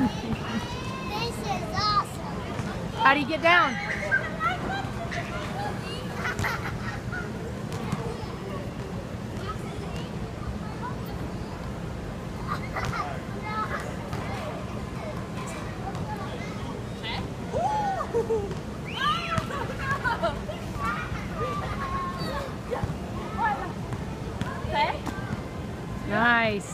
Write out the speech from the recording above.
this is awesome. How do you get down? Nice.